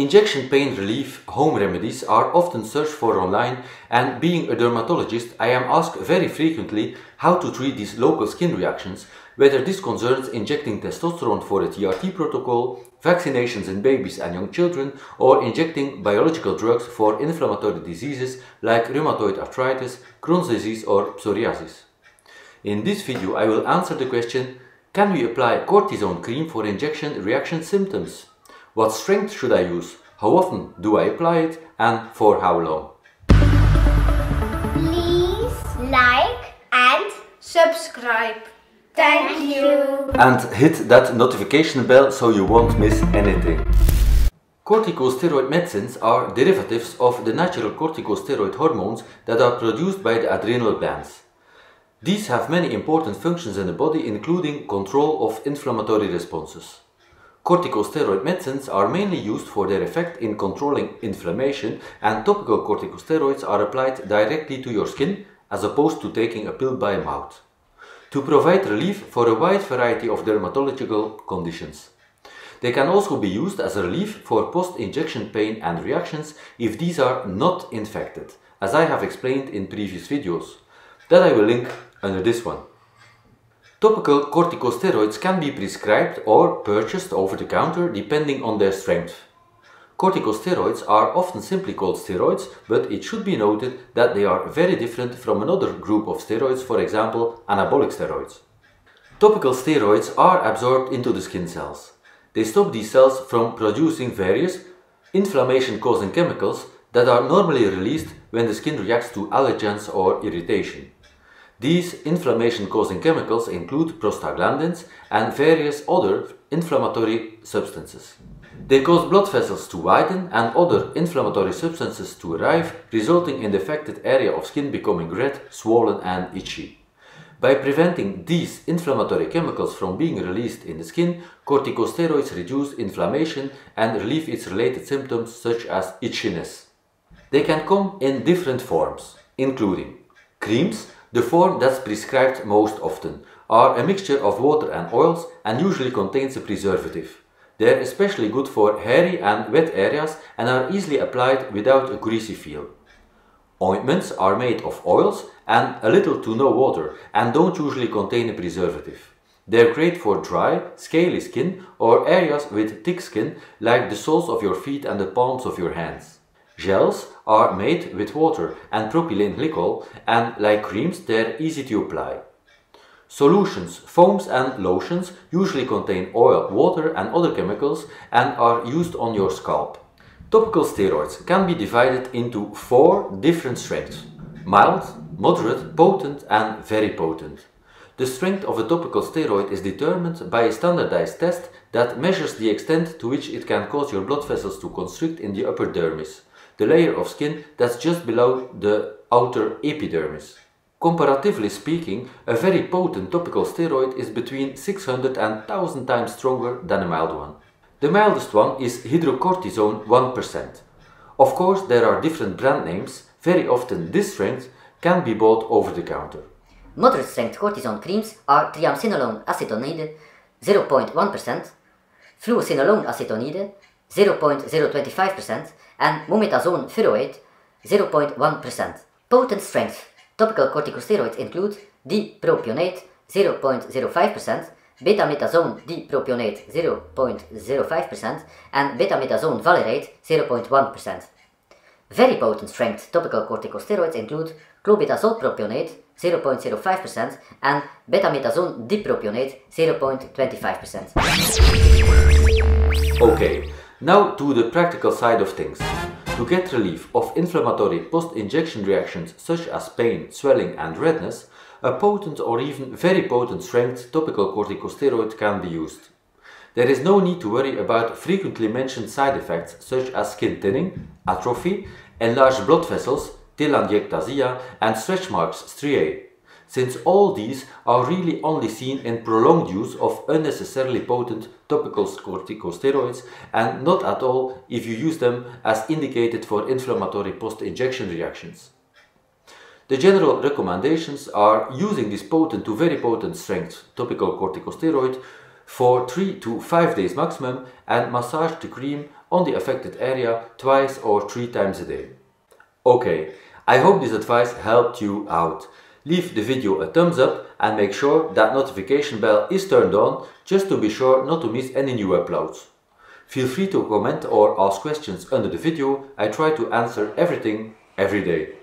Injection pain relief home remedies are often searched for online and being a dermatologist I am asked very frequently how to treat these local skin reactions, whether this concerns injecting testosterone for a TRT protocol, vaccinations in babies and young children, or injecting biological drugs for inflammatory diseases like rheumatoid arthritis, Crohn's disease or psoriasis. In this video I will answer the question, can we apply cortisone cream for injection reaction symptoms? What strength should I use? How often do I apply it? And for how long? Please like and subscribe. Thank you. And hit that notification bell so you won't miss anything. Corticosteroid medicines are derivatives of the natural corticosteroid hormones that are produced by the adrenal glands. These have many important functions in the body including control of inflammatory responses. Corticosteroid medicines are mainly used for their effect in controlling inflammation and topical corticosteroids are applied directly to your skin as opposed to taking a pill by mouth. To provide relief for a wide variety of dermatological conditions. They can also be used as a relief for post-injection pain and reactions if these are not infected, as I have explained in previous videos, that I will link under this one. Topical corticosteroids can be prescribed or purchased over the counter depending on their strength. Corticosteroids are often simply called steroids, but it should be noted that they are very different from another group of steroids, for example anabolic steroids. Topical steroids are absorbed into the skin cells. They stop these cells from producing various inflammation-causing chemicals that are normally released when the skin reacts to allergens or irritation. These inflammation-causing chemicals include prostaglandins and various other inflammatory substances. They cause blood vessels to widen and other inflammatory substances to arrive, resulting in the affected area of skin becoming red, swollen and itchy. By preventing these inflammatory chemicals from being released in the skin, corticosteroids reduce inflammation and relieve its related symptoms such as itchiness. They can come in different forms, including creams, the form that's prescribed most often are a mixture of water and oils and usually contains a preservative. They're especially good for hairy and wet areas and are easily applied without a greasy feel. Ointments are made of oils and a little to no water and don't usually contain a preservative. They're great for dry, scaly skin or areas with thick skin like the soles of your feet and the palms of your hands. Gels are made with water and propylene glycol and like creams they're easy to apply. Solutions, foams and lotions usually contain oil, water and other chemicals and are used on your scalp. Topical steroids can be divided into four different strengths. Mild, moderate, potent and very potent. The strength of a topical steroid is determined by a standardized test that measures the extent to which it can cause your blood vessels to constrict in the upper dermis the layer of skin that's just below the outer epidermis. Comparatively speaking, a very potent topical steroid is between 600 and 1000 times stronger than a mild one. The mildest one is hydrocortisone 1%. Of course, there are different brand names, very often this strength can be bought over the counter. Moderate strength cortisone creams are triamcinolone acetonide 0.1%, fluocinolone acetonide 0.025% and mometasone furoate 0.1%. Potent strength. Topical corticosteroids include dipropionate 0.05%, betamethasone dipropionate 0.05% and betamethasone valerate 0.1%. Very potent strength topical corticosteroids include clobetasol propionate 0.05% and betamethasone dipropionate 0.25%. Okay, now to the practical side of things. To get relief of inflammatory post-injection reactions such as pain, swelling and redness, a potent or even very potent strength topical corticosteroid can be used. There is no need to worry about frequently mentioned side effects such as skin thinning, atrophy, enlarged blood vessels, telangiectasia and stretch marks striae since all these are really only seen in prolonged use of unnecessarily potent topical corticosteroids and not at all if you use them as indicated for inflammatory post-injection reactions. The general recommendations are using this potent to very potent strength topical corticosteroid for 3 to 5 days maximum and massage the cream on the affected area twice or three times a day. Okay, I hope this advice helped you out. Leave the video a thumbs up and make sure that notification bell is turned on just to be sure not to miss any new uploads. Feel free to comment or ask questions under the video, I try to answer everything every day.